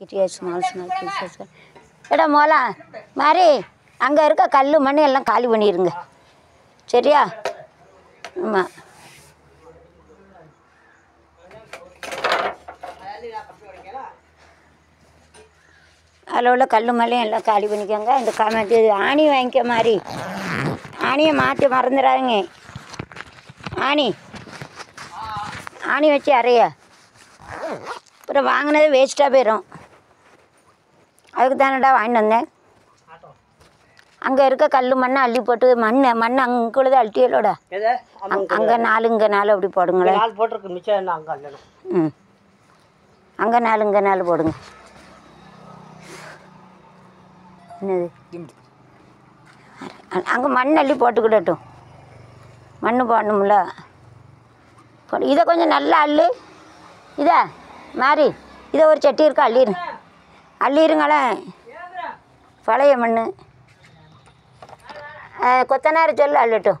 கிட்டியாச்சு small small எடா மோலா மாதிரி அங்கே இருக்க கல் மண் எல்லாம் காலி பண்ணிடுங்க சரியா? ஆமாம் அதில் உள்ள கல் மலையும் எல்லாம் காலி பண்ணிக்கோங்க. இந்த கமெண்ட் இது ஆணி வாங்கிக்க மாதிரி ஆணியை மாற்றி மறந்துடாதீங்க. ஆணி. ஆணி வச்சு அறைய. அப்புறம் வாங்கினது வேஸ்ட்டாக போயிடும் அதுக்கு தானடா வாங்கிட்டு வந்தேன். அங்கே இருக்க கல் மண்ணை அள்ளி போட்டு மண் மண் அங்குள்ளது அள்ளிட்டியலோட எதை? அங்கே நாலு இங்கே நாலு அப்படி போடுங்களேன். போட்டிருக்கு மிச்சம் அங்கே ம். அங்கே நாலு இங்கே நாலு போடுங்க. என்னது? அங்கே மண் அள்ளி போட்டுக்கிடட்டும். மண் போடணும்ல. போடு இதை கொஞ்சம் நல்லா அள்ளு. இதா மாறி இதை ஒரு சட்டி இருக்கா அள்ளிரு அள்ளிருங்களேன் பழைய மண் கொத்தனார் சொல்லு அள்ளட்டும்.